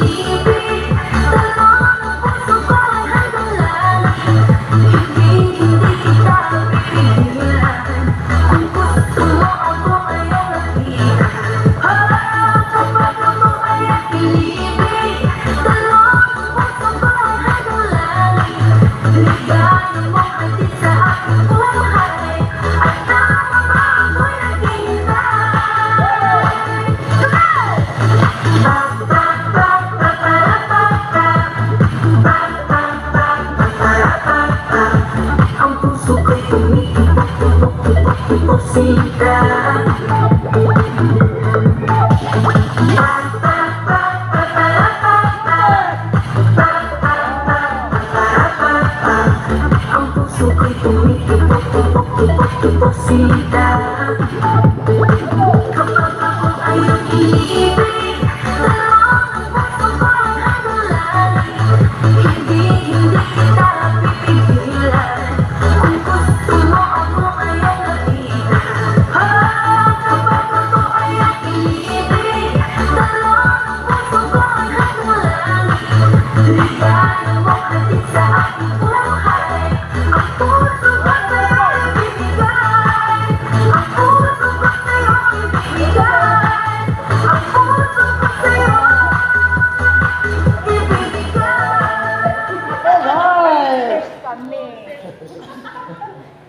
you Come on, come on, I need